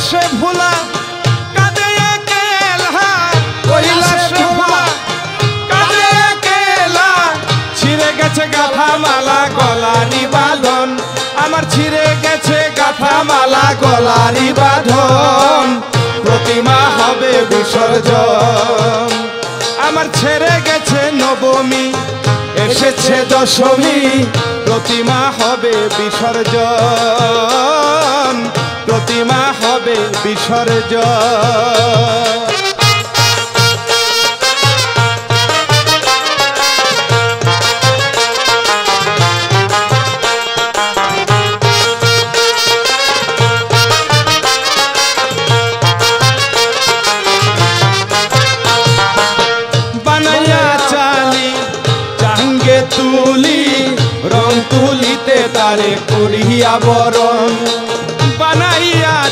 কৈলাসে ভোলা কাঁদে একেলা কৈলাসে ভোলা কাঁদে একেলা ছিঁড়ে গেছে গাথা মালা গলারি বাঁধন আমার ছিঁড়ে গেছে গাথা মালা গলারি বাঁধন প্রতিমা হবে বিসর্জন। আমার ছেড়ে গেছে নবমী এসেছে দশমী প্রতিমা হবে বিসর্জন। প্রতিমা হবে বিসর্জন। তুলি রং তুলিতে তারে করিয়া বরণ।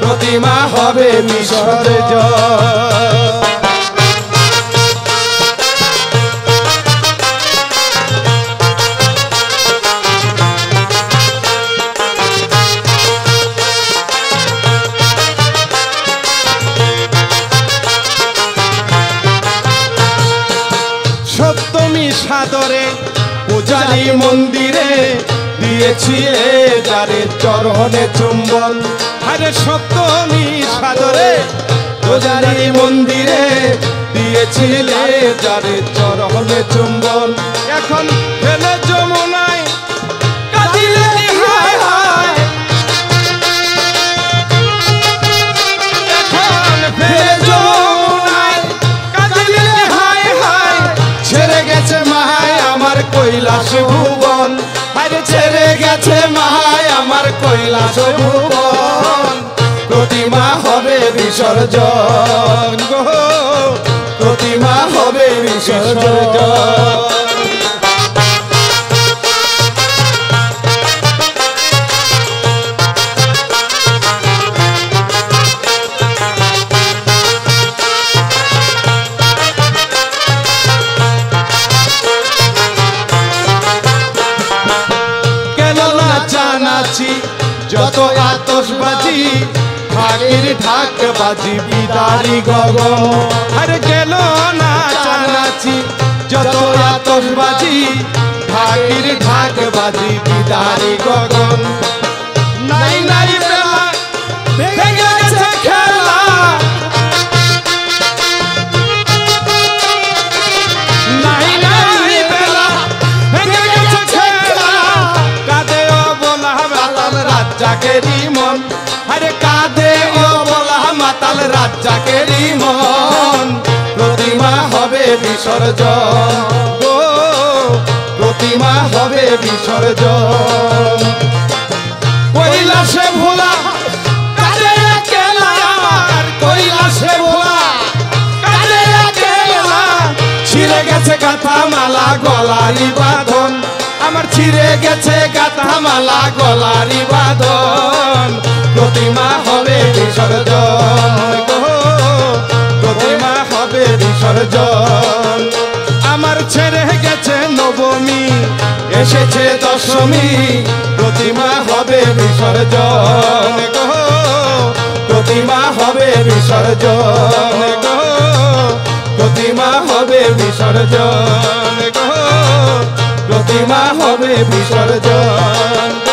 প্রতিমা হবে বিসর্জন সপ্তমী সাদরে পূজারি মন্দিরে দিয়েছি এ যারে চরণে চুম্বন। আরে সপ্তমী সাদরে পূজারি মন্দিরে দিয়েছিলে যারে চরণে চুম্বন। এখন ফেলে যমুনায় কৈলাস ভুবন। আরে গেছে মাহায় আমার কৈলাস ভুবন। প্রতিমা হবে বিসর্জন। প্রতিমা হবে বিসর্জন। যত আতসবাজি ঠাকির ঢাক বাজি বিদারি গগন আর গেল না চানাচি, যত আতসবাজি ঠাকির ঢাক বাজি বিদারি গগন নাই নাই বেলা বিসর্জন। প্রতিমা হবে বিসর্জন। কৈলাসে ভোলা কৈলাসে ভোলা ছিঁড়ে গেছে গাথা মালা গলারি বাঁধন। আমার ছিঁড়ে গেছে গাথা মালা গলারি বাঁধন। প্রতিমা হবে বিসর্জন। প্রতিমা হবে বিসর্জন। ছেড়ে গেছে নবমী। এসেছে দশমী, প্রতিমা হবে বিসর্জন। প্রতিমা হবে বিসর্জন। প্রতিমা হবে বিসর্জন। প্রতিমা হবে বিসর্জন।